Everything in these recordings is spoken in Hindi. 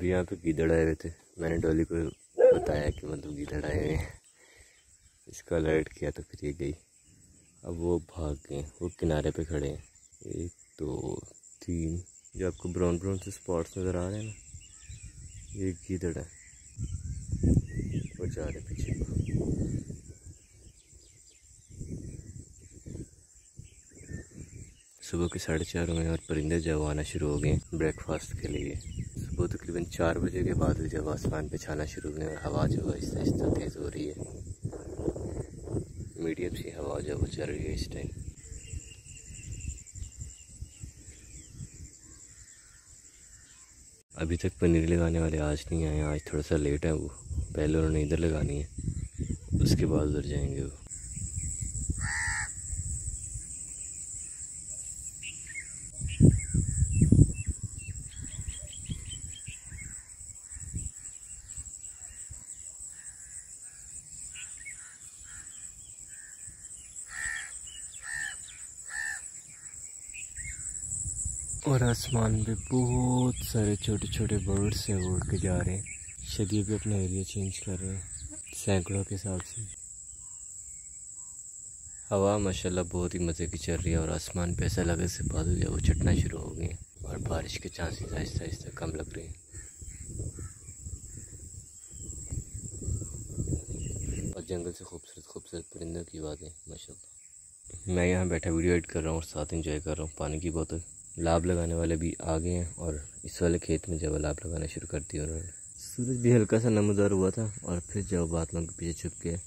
अभी यहाँ पे गीदड़ आए हुए थे। मैंने डॉली को बताया कि मतलब गीदड़ आए हुए हैं। इसका अलर्ट किया तो फिर ये गई। अब वो भाग गए। वो किनारे पे खड़े हैं। एक, दो, तीन। जो आपको ब्राउन ब्राउन से स्पॉट्स नज़र आ रहे हैं ना? ये गीदड़ है। वो जा रहे पीछे। सुबह के साढ़े चार हुए और परिंदे जब आना शुरू हो गए ब्रेकफास्ट के लिए। सुबह तकरीबन चार बजे के बाद जब आसमान पे छाना शुरू हुए और हवा जो है आहिस्ता आहिस्ता तेज़ हो रही है। मीडियम सी हवा जो वो चल रही है इस टाइम अभी तक पनीर लगाने वाले आज नहीं आए, आज थोड़ा सा लेट है वो। पहले उन्होंने इधर लगानी है, उसके बाद उधर जाएँगे वो। और आसमान पे बहुत सारे छोटे छोटे बर्ड्स हैं उड़ के जा रहे हैं। शायद भी अपना एरिया चेंज कर रहे हैं, सैकड़ों के हिसाब से। हवा माशाल्लाह बहुत ही मज़े की चल रही है और आसमान पे ऐसा लगे से बादल जो वो छटना शुरू हो गए और बारिश के चांसेस आहिस्ता आहिस्ता कम लग रहे हैं। और जंगल से खूबसूरत खूबसूरत परिंदों की बातें, माशाल्लाह। मैं यहाँ बैठा वीडियो एडिट कर रहा हूँ और साथ इंजॉय कर रहा हूँ, पानी की बोतल। लाभ लगाने वाले भी आ गए हैं और इस वाले खेत में जब लाभ लगाना शुरू कर दिया उन्होंने। सूरज भी हल्का सा नमदार हुआ था और फिर जब बादलों के पीछे छुप गया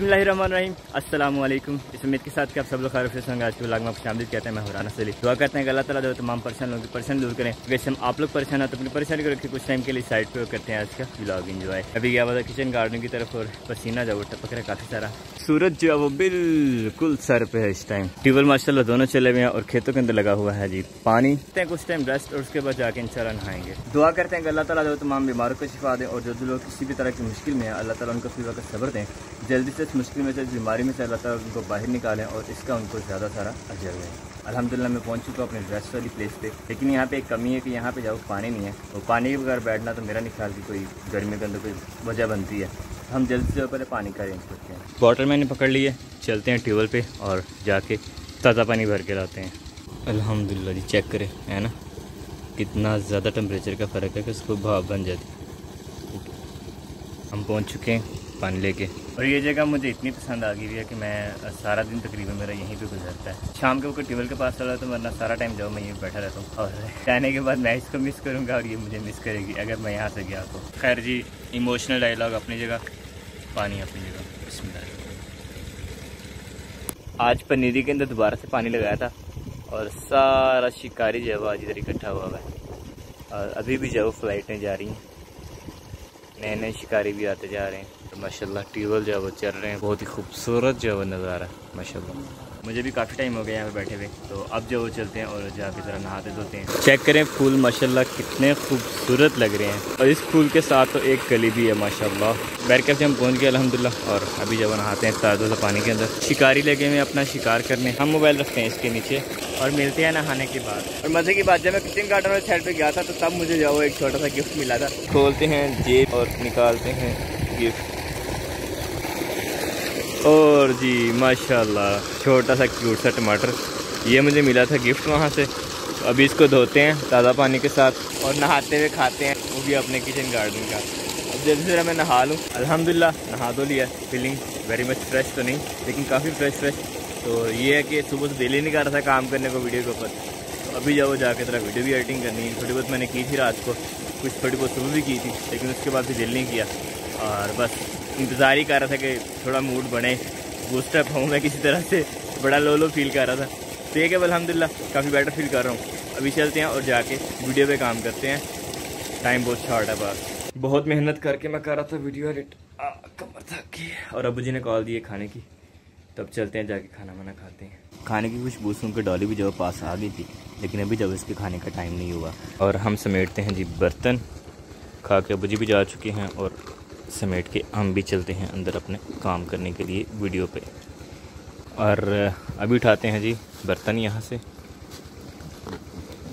अस्सलाम वालेकुम इस उम्मीद के साथ कि आप सब लोग खैर होंगे। आज के ब्लॉग में शामिल कहते हैं मैं हुराना सली दुआ करते हैं कि अल्लाह ताला जो तमाम परेशान लोगों की परेशान दूर करें। वैसे हम आप लोग परेशान हैं तो अपनी परेशानी को रखिए। कुछ टाइम के लिए साइड पे करते हैं आज का ब्लॉग इन्जॉय अभी गया हुआ किचन गार्डन की तरफ़ और पसीना जब टपक रहा काफ़ी सारा। सूरज जो है वो बिल्कुल सर पे है इस टाइम ट्यूबवेल माशाल्लाह दोनों चले हुए हैं और खेतों के अंदर लगा हुआ है जी। पानी। कुछ टाइम रेस्ट और उसके बाद जाके इंशाल्लाह नहाएँगे। दुआ करते हैं कि अल्लाह ताला जो तमाम बीमारों को शिफा दें और जो जो लोग किसी भी तरह की मुश्किल में है अल्लाह ताला उनको फिर वक्त सब्र दें। जल्दी से इस मुश्किल में से बीमारी में से अल्लाह ताला उनको बाहर निकालें और इसका उनको ज़्यादा सारा अजर दें। अल्हम्दुलिल्लाह मैं पहुँच चुका हूँ अपने रेस्ट वाली प्लेस पे। लेकिन यहाँ पे एक कमी है कि यहाँ पे जाओ पानी नहीं है। और पानी के बगैर बैठना तो मेरा नहीं ख्याल कि कोई गर्मी के अंदर कोई वजह बनती है। हम जल्दी से जल्द पहले पानी का अरेंज करते हैं। बॉटल मैंने पकड़ ली है। चलते हैं ट्यूबवेल पे और जाके ताज़ा पानी भर के लाते हैं। अल्हम्दुलिल्लाह जी चेक करें, है ना? कितना ज़्यादा टेम्परेचर का फ़र्क है कि उसको भाप बन जाती। हम पहुँच चुके हैं पानी लेके। और ये जगह मुझे इतनी पसंद आ गई है कि मैं सारा दिन तकरीबन मेरा यहीं पे गुजरता है। शाम के ऊपर ट्यूबवेल के पास चला तो वरना सारा टाइम जाओ, मैं यहीं बैठा रहता हूँ। और जाने के बाद मैं इसको मिस करूँगा और ये मुझे मिस करेगी, अगर मैं यहाँ से गया तो। खैर जी इमोशनल डायलॉग अपनी जगह। पानी अपनी जगह बिस्मिल्लाह आज पनीरी के अंदर दोबारा से पानी लगाया था और सारा शिकारी जो है आज इधर इकट्ठा हुआ है। और अभी भी जो फ्लाइटें जा रही हैं। नए नए शिकारी भी आते जा रहे हैं। तो माशाल्लाह ट्यूबवेल जो है वो चल रहे हैं। बहुत ही खूबसूरत जो है वो नज़ारा माशाल्लाह। मुझे भी काफ़ी टाइम हो गया यहाँ पे बैठे हुए। तो अब जो चलते हैं और जाके ज़रा नहाते धोते हैं। चेक करें, फूल माशाल्लाह कितने खूबसूरत लग रहे हैं। और इस फूल के साथ तो एक गली भी है, माशाल्लाह। बैरकेफ से हम पहुँच गए, अल्हम्दुलिल्लाह। और अभी जब नहाते हैं, ताज़ा पानी के अंदर। शिकारी लगे हुए अपना शिकार करने। हम मोबाइल रखते हैं इसके नीचे और मिलते हैं नहाने के बाद। और मज़े की बात, जब मैं किचन गार्डन वाले साइड पर गया था तो तब मुझे जो एक छोटा सा गिफ्ट मिला था। खोलते हैं, जेब और निकालते हैं गिफ्ट और जी, माशाल्लाह, छोटा सा क्यूट सा टमाटर। ये मुझे मिला था गिफ्ट वहाँ से। तो अभी इसको धोते हैं, ताज़ा पानी के साथ, और नहाते हुए खाते हैं। वो भी अपने किचन गार्डन का। अब जल्दी से मैं नहा लूँ। अलहमदिल्ला नहा दो लिया। फीलिंग वेरी मच फ्रेश तो नहीं, लेकिन काफ़ी फ्रेश फ्रेश तो ये है कि सुबह से दिल ही नहीं कर रहा था काम करने को वीडियो के ऊपर। तो अभी जाओ, जाके तरह वीडियो भी एडिटिंग करनी है। थोड़ी बहुत मैंने की थी रात को। कुछ थोड़ी बहुत सुबह भी की थी, लेकिन उसके बाद भी दिल नहीं किया। और बस इंतज़ार ही कर रहा था कि थोड़ा मूड बने बूस्टअप हूँ मैं किसी तरह से। बड़ा लो लो फील कर रहा था। तो ये अलहमदिल्ला काफ़ी बेटर फील कर रहा हूँ। अभी चलते हैं और जाके वीडियो पे काम करते हैं। टाइम बहुत शॉर्ट है बस बहुत मेहनत करके मैं कर रहा था वीडियो एडिट कमर थक और अबू जी ने कॉल दी है खाने की। तब चलते हैं, जाके खाना वाना खाते हैं। खाने की खुशबू सुन के डॉली भी जब पास आ गई थी। लेकिन अभी जब इसके खाने का टाइम नहीं हुआ। और हम समेटते हैं जी बर्तन। खा के अबू जी भी जा चुके हैं और समेट के हम भी चलते हैं अंदर अपने काम करने के लिए वीडियो पे। और अभी उठाते हैं जी बर्तन यहाँ से।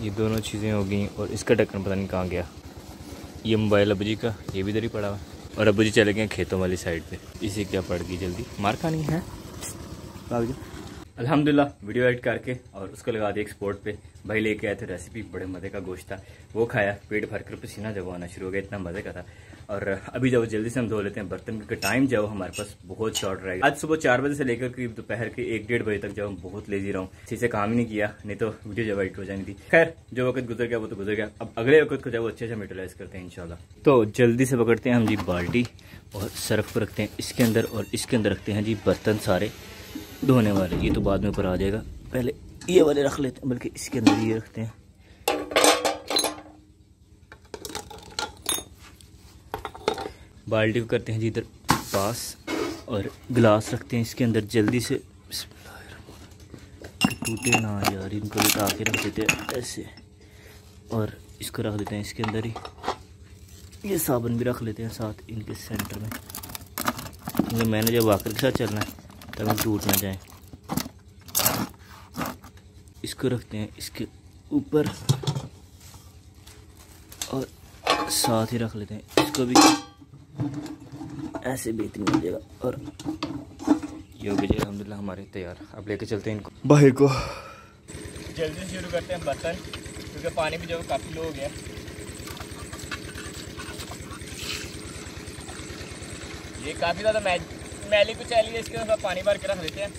ये दोनों चीज़ें हो गई और इसका ढक्कन पता नहीं कहाँ गया। ये मोबाइल अबू जी का ये भी इधर ही पड़ा हुआ। और अबू जी चले गए खेतों वाली साइड पे। इसे क्या पड़ गई जल्दी। मार खानी है। भाग अल्हम्दुलिल्लाह वीडियो एडिट करके और उसको लगा दिया एक्सपोर्ट पे। भाई लेके आए थे रेसिपी बड़े मज़े का गोश्त था। वो खाया पेट भर कर पसीना जब आना शुरू हो गया इतना मज़े का था। और अभी जाओ, जल्दी से हम धो लेते हैं बर्तन, क्योंकि टाइम जाओ, हमारे पास बहुत शॉर्ट रहेगा। आज सुबह चार बजे से लेकर करीब दोपहर के एक डेढ़ बजे तक जाओ बहुत लेजी रहा। हूँ इसी से काम ही नहीं किया, नहीं तो वीडियो जब एडिट हो जानी थी। खैर, जो वक्त गुजर गया, वो तो गुजर गया। अब अगले वक्त को जाओ, अच्छे से यूटिलाइज करते हैं इनशाला तो जल्दी से पकड़ते हैं हम जी बाल्टी और सर्फ रखते हैं इसके अंदर और इसके अंदर रखते हैं जी बर्तन सारे धोने वाले। ये तो बाद में ऊपर आ जाएगा। पहले ये वाले रख लेते हैं, बल्कि इसके अंदर ये रखते हैं। बाल्टी को करते हैं जी इधर पास और गिलास रखते हैं इसके अंदर जल्दी से। टूटे ना यार, इनको उठा के रख देते हैं ऐसे। और इसको रख देते हैं इसके अंदर ही। ये साबुन भी रख लेते हैं साथ इनके सेंटर में। क्योंकि मैंने जब आकर के साथ चलना है, तब हम टूट ना जाए। इसको रखते हैं इसके ऊपर। और साथ ही रख लेते हैं। इसको भी ऐसे बेहतरीन हो जाएगा और ये हो गया अलहमदिल्ला हमारे तैयार। अब लेके चलते हैं इनको। बाहर को। जल्दी से शुरू करते हैं बर्तन क्योंकि पानी भी जो काफ़ी लो हो गया। ये काफ़ी ज़्यादा मैली को है इसके अंदर पानी भर के रख देते हैं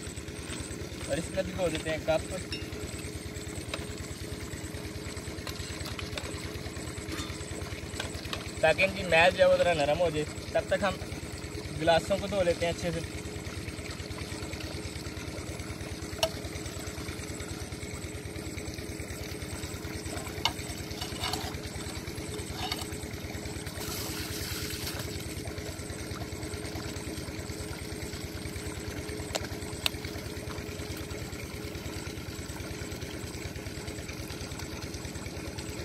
और इसमें भी धो देते हैं कप ताकि इनकी मैच जो है वो ज़रा नरम हो जाए। तब तक हम गिलासों को धो लेते हैं अच्छे से।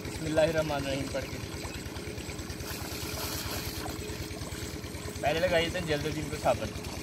बिस्मिल्लाहिर्रहमानिर्रहीम पढ़ के। पहले लगाइए थे जल्द जल्दी इनको साबन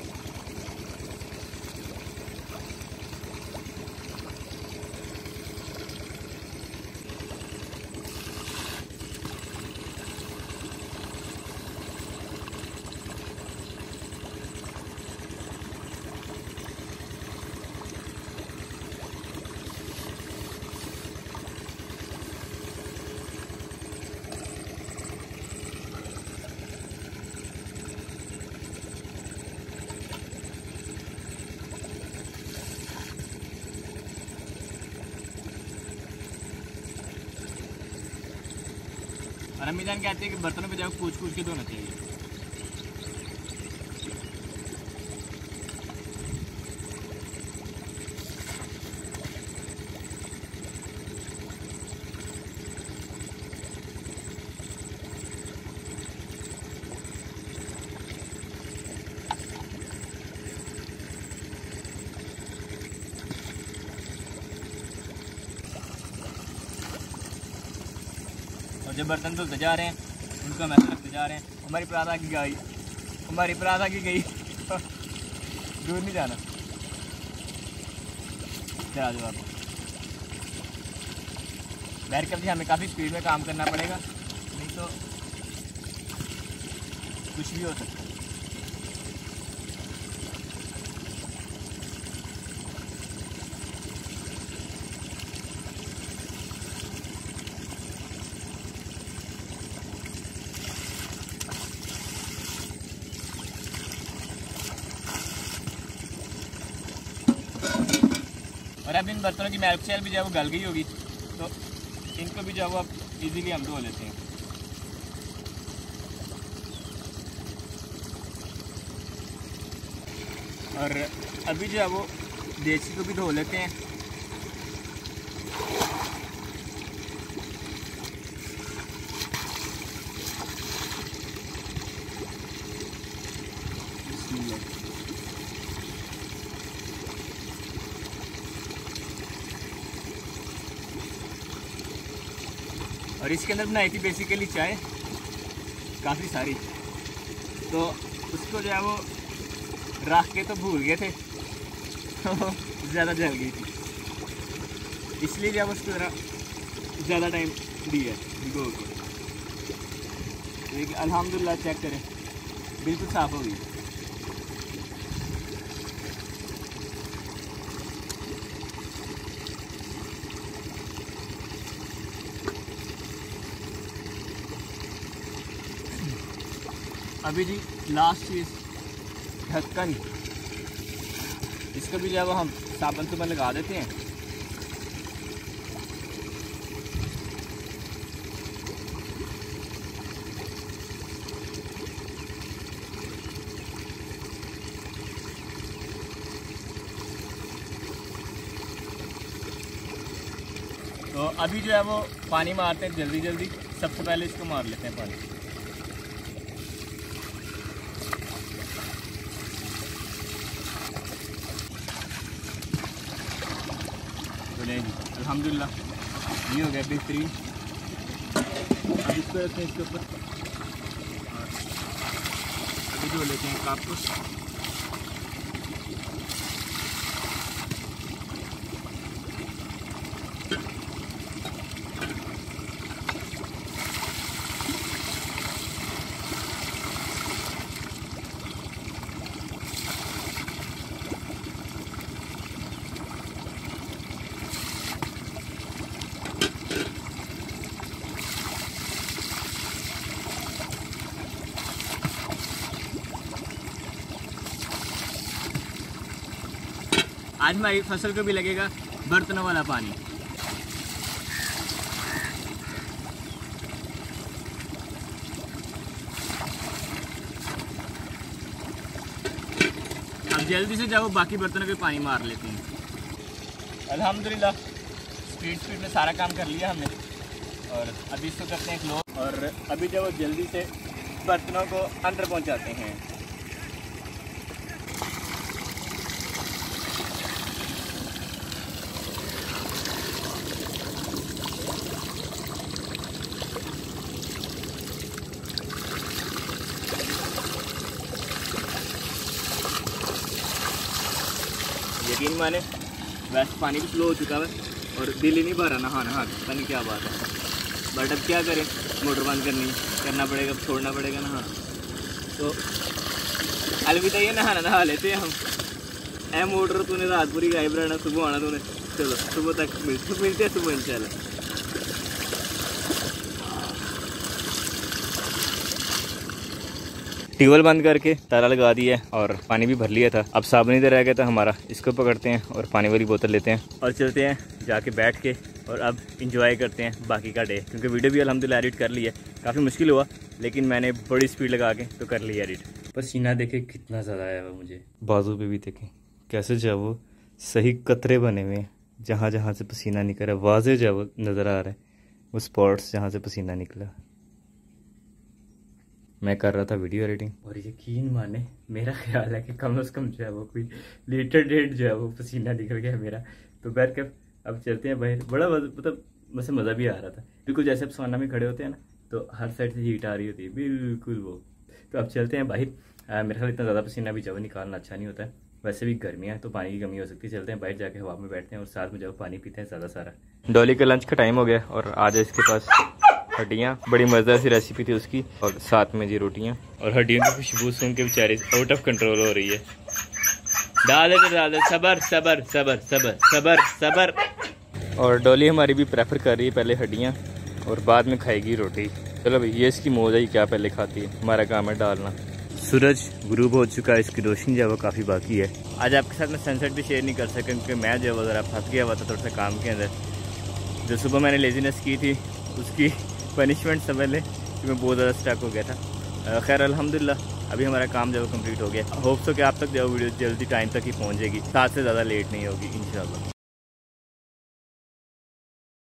और अम्मी जान कहते हैं कि बर्तनों पे जाओ कूच कूच के धोना चाहिए। जब बर्तन धुलते सजा रहे हैं, उनको हम ऐसा रखते जा रहे हैं। हमारी पराठा की गई, हमारी पराठा की गई। दूर नहीं जाना। चला जो आपको बैर कर हमें काफ़ी स्पीड में काम करना पड़ेगा, नहीं तो कुछ भी हो सकता है। इन बर्तनों की मेल्क सेल भी जो है वो गल गई होगी। तो इनको भी जो है वो आप इजीली हम धो लेते हैं। और अभी जो है वो देसी को भी धो लेते हैं बिस्मिल्लाह। और इसके अंदर बनाई थी बेसिकली चाय। काफ़ी सारी। तो उसको जो है वो रख के तो भूल गए थे। तो ज़्यादा जल गई थी। इसलिए जब उसको ज़रा ज़्यादा टाइम दिया भिगो को। लेकिन अल्हम्दुलिल्लाह चेक करें। बिल्कुल साफ़ हो गई। अभी जी लास्ट चीज़, ढक्कन। इसको भी जब हम साबुन सुबह लगा देते हैं। तो अभी जो है वो पानी मारते हैं जल्दी जल्दी सबसे पहले इसको मार लेते हैं पानी तो अल्हम्दुलिल्लाह ये हो गया बेहतरीन। अब इसको रखते हैं इसके ऊपर। अभी जो लेते हैं कापूस। आज हमारी फ़सल को भी लगेगा बर्तनों वाला पानी। अब जल्दी से जाओ, बाकी बर्तनों पे पानी मार लेते हैं। अल्हम्दुलिल्लाह स्पीड स्पीड में सारा काम कर लिया हमने। और अभी इसको करते हैं क्लोज और अभी जब जल्दी से बर्तनों को अंदर पहुंचाते हैं यकीन माने वैसे पानी भी स्लो हो चुका है और दिल ही नहीं भरा नहा नहा पता नहीं क्या बात है। बट अब क्या करें? मोटर बंद करनी, करना पड़ेगा छोड़ना पड़ेगा नहा तो अलविदा ये नहाना नहा लेते हैं हम। ए मोटर तूने रात पूरी गायब रहना, सुबह आना तूने। चलो, सुबह तक मिल, मिलते हैं, सुबह इंशाल्लाह। ट्यूबवेल बंद करके ताला लगा दिया है और पानी भी भर लिया था। अब साबुन इधर रह गया था हमारा। इसको पकड़ते हैं और पानी वाली बोतल लेते हैं और चलते हैं जाके बैठ के और अब इंजॉय करते हैं बाकी का डे क्योंकि वीडियो भी अलहमदिल्ला एडिट कर ली है। काफ़ी मुश्किल हुआ लेकिन मैंने बड़ी स्पीड लगा के तो कर लिया एडिट पसीना देखे कितना ज़्यादा आया हुआ मुझे। बाजू पे भी देखें कैसे जो वो सही कतरे बने हुए हैं। जहाँ जहाँ से पसीना निकल रहा है वाजे जो वो नज़र आ रहा है वो स्पॉट्स जहाँ से पसीना निकला। मैं कर रहा था वीडियो एडिटिंग और यकीन माने मेरा ख्याल है कि कम से कम जो है वो कोई लेटर डेट जो है वो पसीना निकल गया मेरा। तो बैठ कर अब चलते हैं बाहर। बड़ा मतलब वैसे मज़ा भी आ रहा था। बिल्कुल जैसे अब सोना में खड़े होते हैं ना तो हर साइड से हीट आ रही होती है। बिल्कुल वो। तो अब चलते हैं बाहर। मेरे ख्याल इतना ज़्यादा पसीना भी जब निकालना अच्छा नहीं होता है। वैसे भी गर्मियाँ तो पानी की कमी हो सकती है। चलते हैं बाहर जाके हवा में बैठते हैं और साथ में जब पानी पीते हैं ज़्यादा सारा। डॉली का लंच का टाइम हो गया और आज इसके पास। हड्डियाँ बड़ी मज़ेदार सी रेसिपी थी उसकी और साथ में जी रोटियाँ। और हड्डियों की खुशबू सुन के बेचारी आउट ऑफ़ कंट्रोल हो रही है। डाल दे डाल दे सबर सबर सबर सबर सबर सबर। और डोली हमारी भी प्रेफर कर रही है पहले हड्डियाँ और बाद में खाएगी रोटी। चलो भाई ये इसकी मौज है क्या पहले खाती है? हमारा काम है डालना। सूरज गुरूब हो चुका है इसकी रोशनी जो है वो काफ़ी बाकी है। आज आपके साथ मैं सनसेट भी शेयर नहीं कर सका क्योंकि मैं जो है वो ज़रा फंस गया हुआ था थोड़ा सा काम के अंदर जो सुबह मैंने लेजीनेस की थी उसकी पनिशमेंट समझ लें कि मैं बहुत ज़्यादा स्टक हो गया था। खैर अलहमदिल्ला अभी हमारा काम जब है कंप्लीट हो गया होप्स हो कि आप तक जो वीडियो जल्दी टाइम तक ही पहुँचेगी सात से ज़्यादा लेट नहीं होगी इन